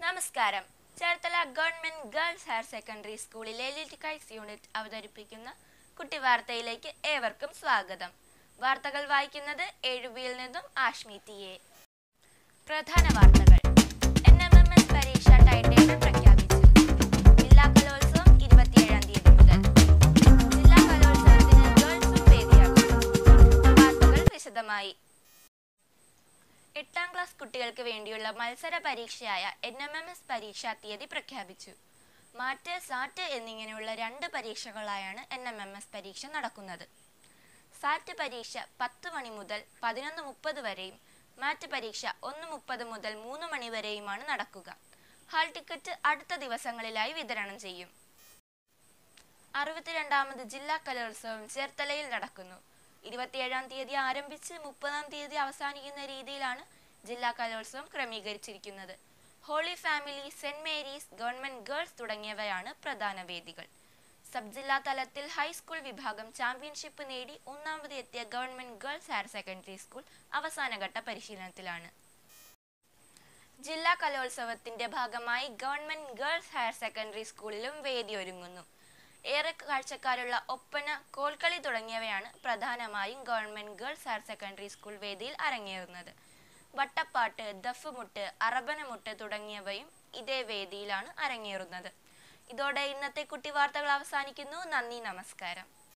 നമസ്കാരം. Cherthala government girls higher secondary സ്കൂളിലെ little kites unit അവതരിപ്പിക്കുന്ന കുട്ടി വാർത്തയിലേക്ക് ഏവർക്കും സ്വാഗതം. വാർത്തകൾ വായിക്കുന്നത് എഴുപിയിൽ നിന്നും ആഷ്മി ടി പ്രധാന വാർത്തകൾ. എൻ എം എം എസ് പരീക്ഷ ടൈം പ്രഖ്യാപിച്ചു. ജില്ലാ കലോത്സവം ഇരുപത്തിയേഴാം തീയതി മുതൽ. ജില്ലാ കലോത്സവത്തിന് ഗേൾസും വേദിയാകും വാർത്തകൾ വിശദമായി. എട്ടാം ക്ലാസ് കുട്ടികൾക്ക് വേണ്ടിയുള്ള മത്സര പരീക്ഷയായ എൻ എം എം എസ് പരീക്ഷാ തീയതി പ്രഖ്യാപിച്ചു. മാറ്റ് സാറ്റ് എന്നിങ്ങനെയുള്ള രണ്ട് പരീക്ഷകളായാണ് എൻ എം എം എസ് പരീക്ഷ നടക്കുന്നത്. സാറ്റ് പരീക്ഷ പത്ത് മണി മുതൽ പതിനൊന്ന് മുപ്പത് വരെയും മാറ്റ് പരീക്ഷ ഒന്ന് മുപ്പത് മുതൽ മൂന്ന് മണി വരെയുമാണ് നടക്കുക. ഹാൾ ടിക്കറ്റ് അടുത്ത ദിവസങ്ങളിലായി വിതരണം ചെയ്യും. അറുപത്തിരണ്ടാമത് ജില്ലാ കലോത്സവം ചേർത്തലയിൽ നടക്കുന്നു. ഇരുപത്തിയേഴാം തീയതി ആരംഭിച്ച് മുപ്പതാം തീയതി അവസാനിക്കുന്ന രീതിയിലാണ് ജില്ലാ കലോത്സവം ക്രമീകരിച്ചിരിക്കുന്നത്. Holy Family Saint Mary's government girls തുടങ്ങിയവയാണ് പ്രധാന വേദികൾ. സബ് ജില്ലാ തലത്തിൽ ഹൈസ്കൂൾ വിഭാഗം ചാമ്പ്യൻഷിപ്പ് നേടി ഒന്നാമത് എത്തിയ government girls higher secondary school അവസാനഘട്ട പരിശീലനത്തിലാണ്. ജില്ലാ കലോത്സവത്തിന്റെ ഭാഗമായി ഗവൺമെന്റ് ഗേൾസ് ഹയർ സെക്കൻഡറി സ്കൂളിലും വേദി ഒരുങ്ങുന്നു. ഏറെ കാഴ്ചക്കാരുള്ള ഒപ്പന കോൽക്കളി തുടങ്ങിയവയാണ് പ്രധാനമായും government girls higher secondary school വേദിയിൽ അരങ്ങേറുന്നത്. വട്ടപ്പാട്ട് ദഫ്മുട്ട് അറബനമുട്ട് തുടങ്ങിയവയും ഇതേ വേദിയിലാണ് അരങ്ങേറുന്നത്. ഇതോടെ ഇന്നത്തെ കുട്ടി വാർത്തകൾ അവസാനിക്കുന്നു. നന്ദി നമസ്കാരം.